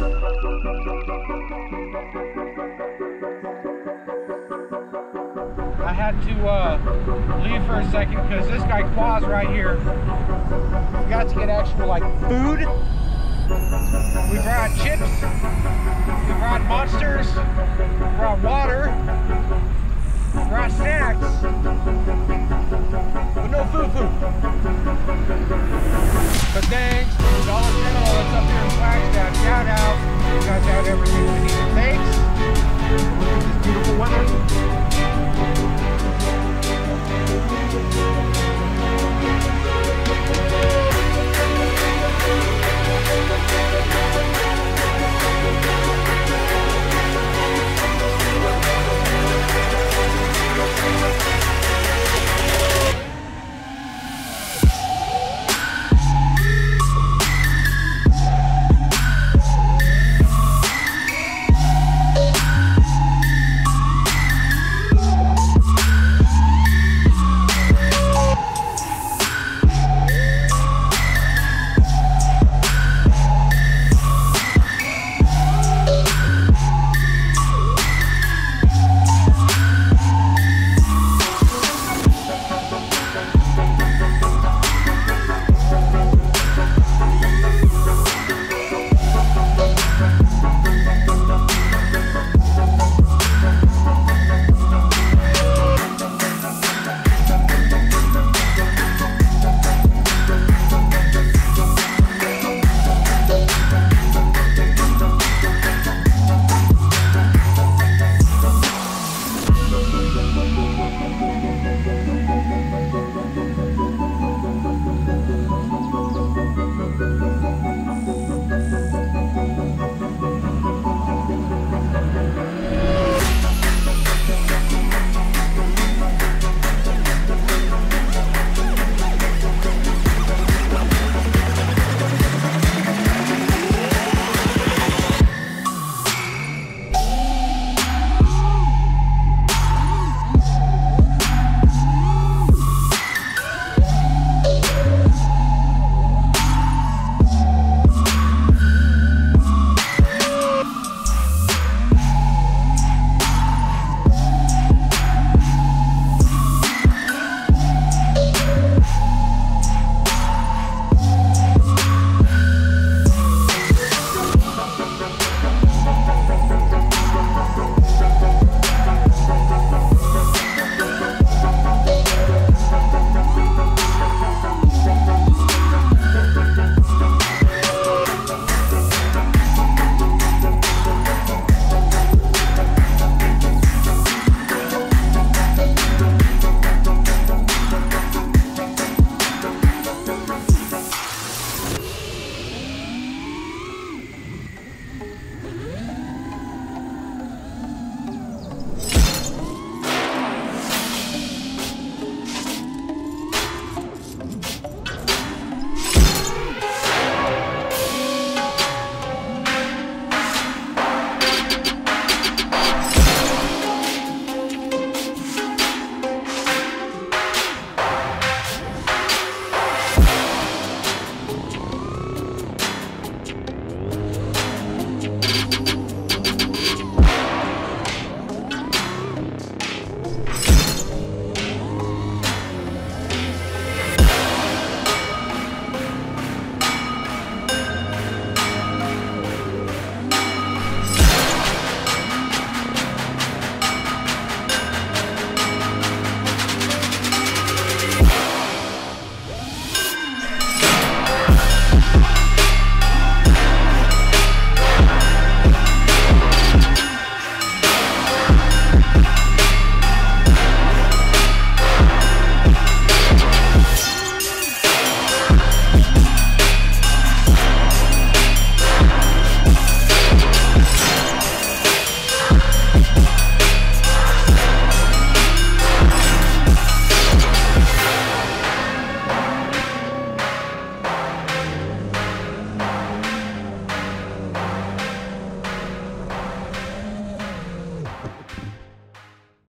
I had to uh, leave for a second because this guy Quaz right here got to get actual like food. We brought chips, we brought monsters, we brought water, we brought snacks, but no food food. got out everything we need it takes.